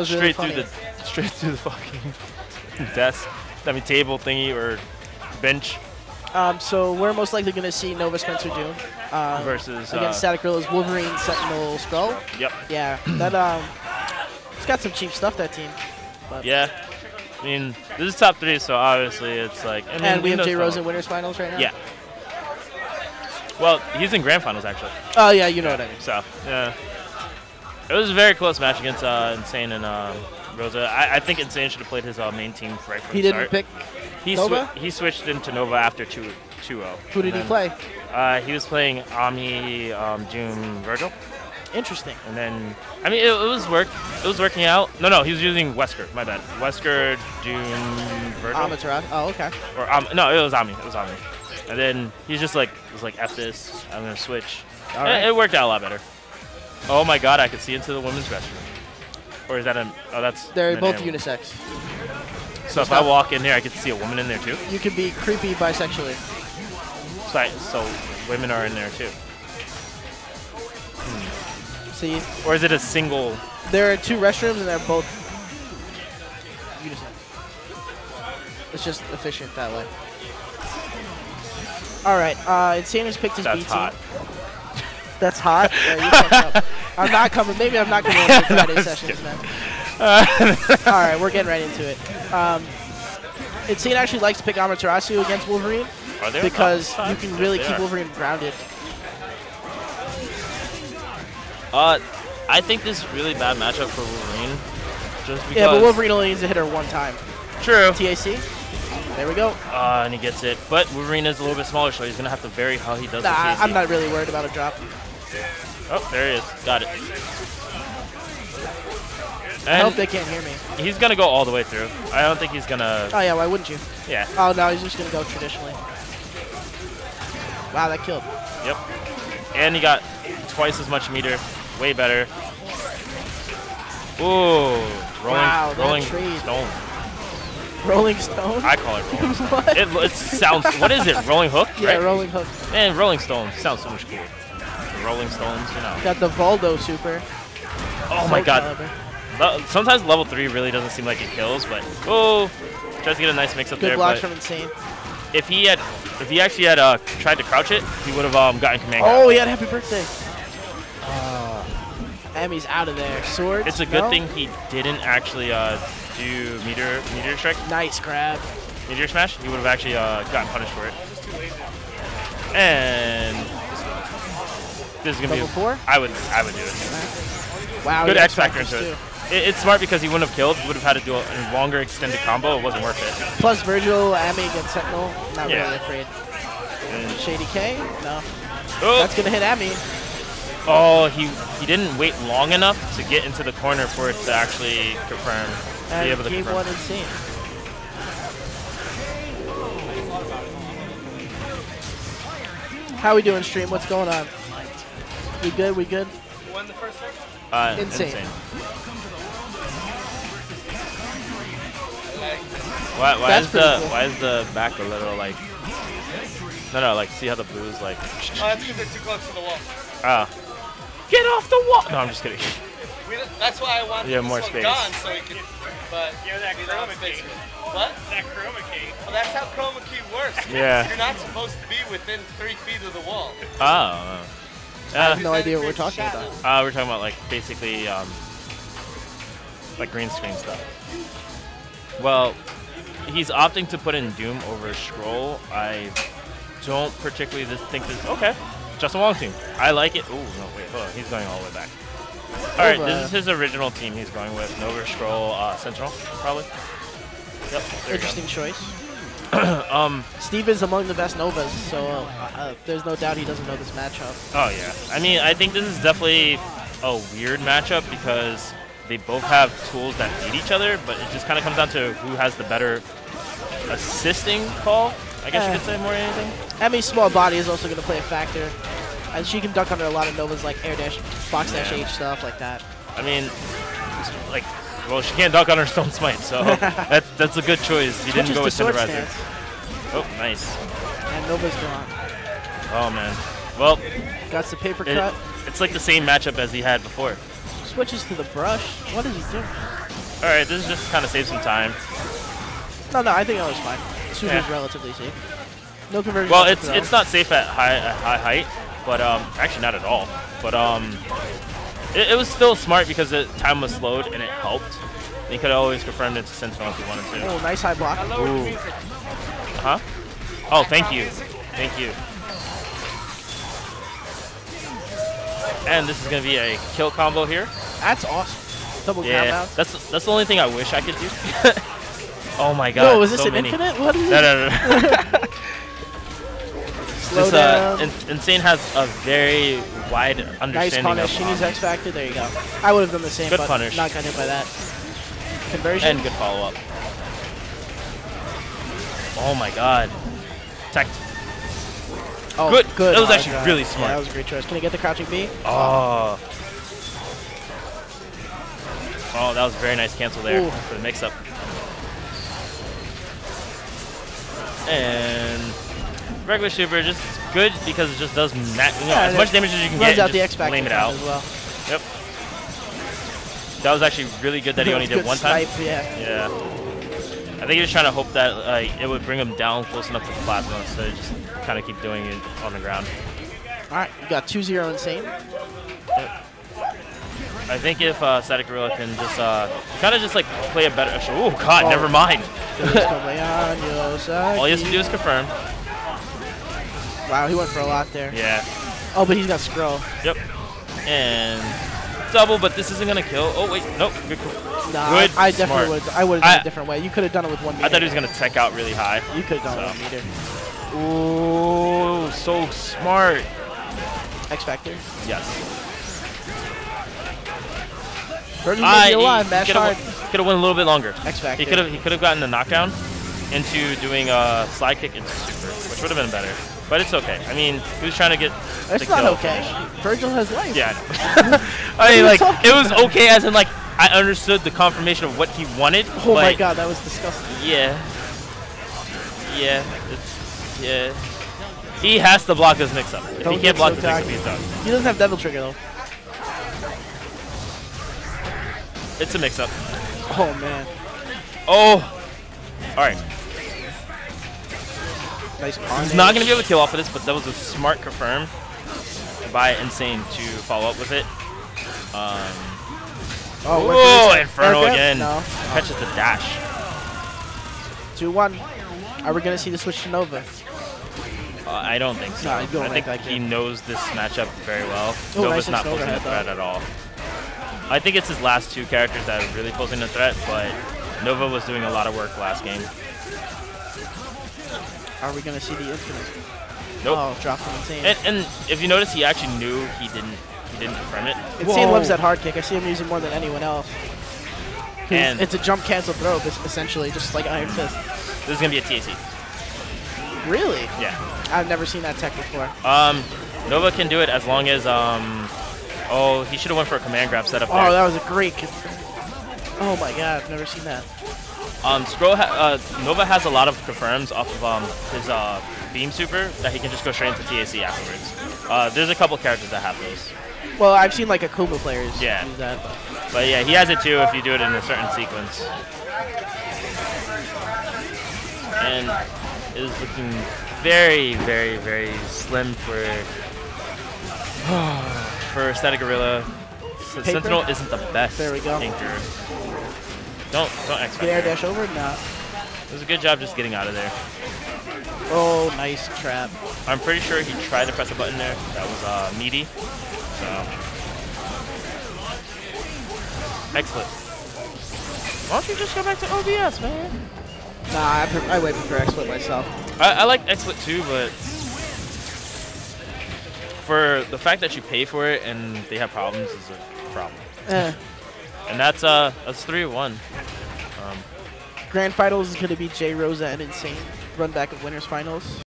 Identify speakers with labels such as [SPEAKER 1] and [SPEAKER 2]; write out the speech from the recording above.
[SPEAKER 1] was
[SPEAKER 2] straight
[SPEAKER 1] really
[SPEAKER 2] through the straight through the fucking desk. I mean table thingy or bench
[SPEAKER 1] Um, so we're most likely going to see Nova Spencer Doom uh,
[SPEAKER 2] versus.
[SPEAKER 1] against
[SPEAKER 2] Uh,
[SPEAKER 1] Static Gorilla's Wolverine Sentinel Skrull.
[SPEAKER 2] yep.
[SPEAKER 1] Yeah, that um, it's got some cheap stuff that team. But
[SPEAKER 2] Yeah. I mean, this is top three, so obviously it's like. I mean,
[SPEAKER 1] and we have
[SPEAKER 2] knows
[SPEAKER 1] J
[SPEAKER 2] how-
[SPEAKER 1] Rose in winners finals right now.
[SPEAKER 2] Yeah. Well, he's in grand finals actually.
[SPEAKER 1] Oh yeah, you know what I mean.
[SPEAKER 2] So yeah, it was a very close match against uh, Insaynne and um, Rosa. I, I think Insaynne should have played his uh, main team right from
[SPEAKER 1] He
[SPEAKER 2] the
[SPEAKER 1] didn't pick.
[SPEAKER 2] He
[SPEAKER 1] Nova?
[SPEAKER 2] he switched into Nova after 2 2-0.
[SPEAKER 1] Who did he play?
[SPEAKER 2] Uh, he was playing Ammy, um, Doom, Vergil,
[SPEAKER 1] Interesting.
[SPEAKER 2] and then I mean it, it was work. It was working out. No, no, he was using Wesker. My bad. Wesker, Doom, Vergil,
[SPEAKER 1] Amaterasu. Oh okay.
[SPEAKER 2] or um, no, it was Ammy. It was Ammy. And then he's just like was like F this. I'm gonna switch.
[SPEAKER 1] All
[SPEAKER 2] It- It, worked out a lot better. Oh my god, I could see into the women's restroom. Or is that a? Oh, that's.
[SPEAKER 1] They're both unisex.
[SPEAKER 2] So if I walk in there, I could see a woman in there too.
[SPEAKER 1] You could be creepy bisexually.
[SPEAKER 2] So, I, so women are in there too.
[SPEAKER 1] See,
[SPEAKER 2] Or is it a single?
[SPEAKER 1] there are two restrooms and they're both unisex. It's just efficient that way. All right, uh, Insaynne has picked his
[SPEAKER 2] That's
[SPEAKER 1] B team.
[SPEAKER 2] hot.
[SPEAKER 1] That's hot. Yeah, you can't. I'm not coming. Maybe I'm not going to Friday
[SPEAKER 2] I'm
[SPEAKER 1] sessions,
[SPEAKER 2] kidding.
[SPEAKER 1] man. All right, we're getting right into it. Um, Insaynne actually likes to pick Amaterasu against Wolverine because
[SPEAKER 2] lots
[SPEAKER 1] you can really keep
[SPEAKER 2] are.
[SPEAKER 1] Wolverine grounded.
[SPEAKER 2] Uh, I think this is really bad matchup for Wolverine. Just because.
[SPEAKER 1] Yeah, but Wolverine only needs to hit her one time.
[SPEAKER 2] True.
[SPEAKER 1] TAC. There we go.
[SPEAKER 2] Uh, and he gets it. But Wolverine is a little bit smaller, so he's gonna have to vary how he does
[SPEAKER 1] Nah,
[SPEAKER 2] the TAC.
[SPEAKER 1] I'm not really worried about a drop.
[SPEAKER 2] Oh, there he is. Got it.
[SPEAKER 1] I hope they can't hear me.
[SPEAKER 2] he's gonna go all the way through. I don't think he's gonna.
[SPEAKER 1] Oh yeah, why wouldn't you?
[SPEAKER 2] Yeah.
[SPEAKER 1] Oh no, he's just gonna go traditionally. Wow, that killed.
[SPEAKER 2] Yep. And he got twice as much meter. Way better. Ooh, rolling,
[SPEAKER 1] Wow,
[SPEAKER 2] rolling stone.
[SPEAKER 1] Rolling Stone.
[SPEAKER 2] I call it rolling stone.
[SPEAKER 1] What?
[SPEAKER 2] It, it sounds. What is it? Rolling hook?
[SPEAKER 1] yeah,
[SPEAKER 2] right?
[SPEAKER 1] Rolling Hook.
[SPEAKER 2] Man, Rolling stone sounds so much cooler. Rolling Stones, you know.
[SPEAKER 1] Got the Voldo super.
[SPEAKER 2] Oh my god. Sometimes level 3 really doesn't seem like it kills, but oh, tries to get a nice mix up
[SPEAKER 1] Good
[SPEAKER 2] there.
[SPEAKER 1] blocks from Insaynne.
[SPEAKER 2] if he had, if he actually had uh, tried to crouch it, he would have um, gotten command.
[SPEAKER 1] Oh, he had happy birthday. Uh, Emmy's out of there. Sword.
[SPEAKER 2] It's a good
[SPEAKER 1] no?
[SPEAKER 2] thing he didn't actually uh, do meteor meteor strike,
[SPEAKER 1] Nice grab.
[SPEAKER 2] meteor smash. He would have actually uh, gotten punished for it. And this is gonna
[SPEAKER 1] Level
[SPEAKER 2] be.
[SPEAKER 1] four?
[SPEAKER 2] I would I would do it.
[SPEAKER 1] Wow.
[SPEAKER 2] Good X factor into it. it. It's smart because he wouldn't have killed. He would have had to do a longer extended combo. It wasn't worth it.
[SPEAKER 1] Plus Vergil, Ammy against Sentinel. Not
[SPEAKER 2] Yeah.
[SPEAKER 1] really afraid.
[SPEAKER 2] And-
[SPEAKER 1] Shady K. No.
[SPEAKER 2] oh,
[SPEAKER 1] That's gonna hit Ammy.
[SPEAKER 2] oh, he he didn't wait long enough to get into the corner for it to actually confirm. Be
[SPEAKER 1] And
[SPEAKER 2] able to
[SPEAKER 1] game
[SPEAKER 2] confirm.
[SPEAKER 1] one Insaynne. How we doing, stream? What's going on? We good? We good?
[SPEAKER 2] Uh,
[SPEAKER 1] Insaynne.
[SPEAKER 2] insane. Why, why
[SPEAKER 1] That's
[SPEAKER 2] is the
[SPEAKER 1] cool.
[SPEAKER 2] why is the back a little like? No, no, like see how the blue is like.
[SPEAKER 3] Oh, that's because they're too close to the wall.
[SPEAKER 2] Ah, get off the wall! No, I'm just kidding.
[SPEAKER 3] We, that's why I want
[SPEAKER 2] Yeah,
[SPEAKER 3] this
[SPEAKER 2] more
[SPEAKER 3] one
[SPEAKER 2] space.
[SPEAKER 3] gone so we can. But
[SPEAKER 4] Yeah, that
[SPEAKER 3] we don't have
[SPEAKER 4] chroma key.
[SPEAKER 3] What?
[SPEAKER 4] That chroma key.
[SPEAKER 3] Well, that's how chroma key works.
[SPEAKER 2] Yeah.
[SPEAKER 3] You're not supposed to be within three feet of the wall.
[SPEAKER 2] Oh.
[SPEAKER 1] I
[SPEAKER 2] Uh,
[SPEAKER 1] have no idea what we're talking about.
[SPEAKER 2] uh, we're talking about like basically um, like green screen stuff. Well, he's opting to put in Doom over Skrull. I don't particularly think this. Okay, Justin Wong team. I like it. Oh no, wait, hold on. He's going all the way back. All right, this is his original team. He's going with Nova Skrull uh, Sentinel, probably. Yep. There you go.
[SPEAKER 1] Interesting choice.
[SPEAKER 2] Um.
[SPEAKER 1] Steve is among the best Novas, so uh, uh, there's no doubt he doesn't know this matchup.
[SPEAKER 2] Oh yeah. I mean, I think this is definitely a weird matchup because they both have tools that beat each other, but it just kind of comes down to who has the better assisting call. I guess you
[SPEAKER 1] Eh.
[SPEAKER 2] could say more than anything.
[SPEAKER 1] Emmy's small body is also going to play a factor. And she can duck under a lot of Novas like air dash, box dash
[SPEAKER 2] Yeah.
[SPEAKER 1] H stuff like that.
[SPEAKER 2] I mean, like, well, she can't duck on her stone smite, so that's that's a good choice. You didn't go with
[SPEAKER 1] sword
[SPEAKER 2] Tenderizer. Oh, nice.
[SPEAKER 1] and Nova's gone.
[SPEAKER 2] Oh man. Well,
[SPEAKER 1] Got the paper
[SPEAKER 2] it,
[SPEAKER 1] cut.
[SPEAKER 2] it's like the same matchup as he had before.
[SPEAKER 1] Switches to the brush. What is he doing?
[SPEAKER 2] All right, this is just kind of save some time.
[SPEAKER 1] No, no, I think that was fine. Super's
[SPEAKER 2] Yeah.
[SPEAKER 1] relatively safe. No conversion.
[SPEAKER 2] Well, it's it's not safe at high at high height, but um, actually not at all. But um, it, it was still smart because the time was slowed and it helped. You could have always confirmed into Sentinel if you wanted to.
[SPEAKER 1] Oh, nice high block.
[SPEAKER 2] Ooh. Huh? Oh, thank you, thank you. And this is gonna be a kill combo here.
[SPEAKER 1] That's awesome. Double ground
[SPEAKER 2] Yeah,
[SPEAKER 1] bounce.
[SPEAKER 2] that's that's the only thing I wish I could do. oh my god.
[SPEAKER 1] No, is this
[SPEAKER 2] so
[SPEAKER 1] an
[SPEAKER 2] many.
[SPEAKER 1] infinite? What is
[SPEAKER 2] No,
[SPEAKER 1] it?
[SPEAKER 2] no, no. no.
[SPEAKER 1] Slow
[SPEAKER 2] this, uh,
[SPEAKER 1] down.
[SPEAKER 2] In- Insaynne has a very wide
[SPEAKER 1] nice
[SPEAKER 2] understanding
[SPEAKER 1] punish.
[SPEAKER 2] of
[SPEAKER 1] She needs X Factor. There you go. I would have done the same,
[SPEAKER 2] Good
[SPEAKER 1] but
[SPEAKER 2] punish.
[SPEAKER 1] not got hit by that. Conversion.
[SPEAKER 2] and good follow up. Oh my god. Tech.
[SPEAKER 1] oh,
[SPEAKER 2] good.
[SPEAKER 1] good.
[SPEAKER 2] That was actually
[SPEAKER 1] drive.
[SPEAKER 2] really
[SPEAKER 1] Yeah,
[SPEAKER 2] smart.
[SPEAKER 1] that was a great choice. Can you get the crouching B?
[SPEAKER 2] Oh. Oh, that was a very nice cancel there
[SPEAKER 1] Ooh.
[SPEAKER 2] for the mix up. And regular super just good because it just does you know,
[SPEAKER 1] Yeah,
[SPEAKER 2] as much damage as you can
[SPEAKER 1] Runs
[SPEAKER 2] get.
[SPEAKER 1] out
[SPEAKER 2] and
[SPEAKER 1] the X Factor
[SPEAKER 2] flame it out.
[SPEAKER 1] as well.
[SPEAKER 2] Yep. That was actually really good that he only did one time.
[SPEAKER 1] Yeah.
[SPEAKER 2] Yeah. I think he was trying to hope that like it would bring him down close enough to the plasma so just kind of keep doing it on the ground.
[SPEAKER 1] All right, you got 2-0 insane.
[SPEAKER 2] I think if uh, Static Gorilla can just uh, kind of just like play a better. Oh God,
[SPEAKER 1] Oh.
[SPEAKER 2] never mind.
[SPEAKER 1] All
[SPEAKER 2] All he has to do is confirm.
[SPEAKER 1] Wow, he went for a lot there.
[SPEAKER 2] Yeah.
[SPEAKER 1] Oh, but he's got Skrull.
[SPEAKER 2] Yep. And double, but this isn't gonna kill. Oh wait, nope. Good.
[SPEAKER 1] Nah,
[SPEAKER 2] Good,
[SPEAKER 1] I, definitely would. I would have done
[SPEAKER 2] I-
[SPEAKER 1] it a different way. You could have done it with one meter.
[SPEAKER 2] I thought he was gonna tech out really high.
[SPEAKER 1] You could have done it
[SPEAKER 2] So.
[SPEAKER 1] with one meter.
[SPEAKER 2] Ooh, so smart.
[SPEAKER 1] X Factor.
[SPEAKER 2] Yes.
[SPEAKER 1] Vergil
[SPEAKER 2] I ah,
[SPEAKER 1] may be alive.
[SPEAKER 2] he
[SPEAKER 1] Mash hard.
[SPEAKER 2] have could have went a little bit longer.
[SPEAKER 1] X Factor.
[SPEAKER 2] He could have he could have gotten the knockdown into doing a slide kick into super, which would have been better. But it's okay. I mean, he was trying to get
[SPEAKER 1] It's not okay. Vergil has life.
[SPEAKER 2] Yeah, I know. I mean, like it was okay as in like I understood the confirmation of what he wanted.
[SPEAKER 1] Oh my god, that was disgusting.
[SPEAKER 2] Yeah. Yeah. It's, yeah. He has to block this mix up. If
[SPEAKER 1] Don't
[SPEAKER 2] he can't block
[SPEAKER 1] so
[SPEAKER 2] this mix up, he's done.
[SPEAKER 1] He doesn't have Devil Trigger though.
[SPEAKER 2] It's a mix up.
[SPEAKER 1] Oh man,
[SPEAKER 2] Oh. All right.
[SPEAKER 1] Nice.
[SPEAKER 2] He's not going to be able to kill off of this, but that was a smart confirm by Insaynne to follow up with it. Um,
[SPEAKER 1] Oh, went for
[SPEAKER 2] oh, Inferno
[SPEAKER 1] Erica?
[SPEAKER 2] again.
[SPEAKER 1] No.
[SPEAKER 2] Catches the dash.
[SPEAKER 1] Two one. Are we gonna see the switch to Nova?
[SPEAKER 2] Uh, I don't think so.
[SPEAKER 1] Don't
[SPEAKER 2] I think
[SPEAKER 1] I
[SPEAKER 2] he
[SPEAKER 1] can.
[SPEAKER 2] knows this matchup very well.
[SPEAKER 1] Oh,
[SPEAKER 2] Nova's
[SPEAKER 1] nice
[SPEAKER 2] not posing a threat
[SPEAKER 1] though.
[SPEAKER 2] at all. I think it's his last two characters that are really posing a threat, but Nova was doing a lot of work last game.
[SPEAKER 1] Are we gonna see the infinite?
[SPEAKER 2] Nope.
[SPEAKER 1] Oh, dropped him insane.
[SPEAKER 2] And, and if you notice, he actually knew he didn't he didn't confirm it.
[SPEAKER 1] insane
[SPEAKER 2] Whoa.
[SPEAKER 1] loves that hard kick. I see him using more than anyone else.
[SPEAKER 2] And-
[SPEAKER 1] it's a jump cancel throw, bas- essentially, just like Iron Fist.
[SPEAKER 2] This is gonna be a TAC.
[SPEAKER 1] Really?
[SPEAKER 2] Yeah.
[SPEAKER 1] I've never seen that tech before.
[SPEAKER 2] Um, Nova can do it as long as um. Oh, he should have went for a command grab setup there.
[SPEAKER 1] Oh, that was a great. Oh my god, I've never seen that.
[SPEAKER 2] Um, Skrull ha- uh, Nova has a lot of confirms off of um, his uh, beam super that he can just go straight into TAC afterwards. Uh, there's a couple characters that have those.
[SPEAKER 1] Well, I've seen like Akuma players
[SPEAKER 2] Yeah.
[SPEAKER 1] use that.
[SPEAKER 2] But yeah, he has it too if you do it in a certain sequence. And it is looking very, very, very slim for for Static Gorilla.
[SPEAKER 1] Paper?
[SPEAKER 2] Sentinel isn't the best
[SPEAKER 1] There we go.
[SPEAKER 2] thinker. Don't don't
[SPEAKER 1] Get air dash over? Nah.
[SPEAKER 2] It was a good job just getting out of there.
[SPEAKER 1] Oh, nice trap.
[SPEAKER 2] I'm pretty sure he tried to press a button there. That was uh, meaty. So. Excellent. Why don't you just go back to OBS, man?
[SPEAKER 1] Nah, I, pre- I way prefer X-Split myself.
[SPEAKER 2] I, I like XSplit too, but for the fact that you pay for it and they have problems is a problem.
[SPEAKER 1] Eh.
[SPEAKER 2] And that's uh that's three one. Um,
[SPEAKER 1] Grand Finals is to be J Rosa and Insaynne. Run back of Winners Finals.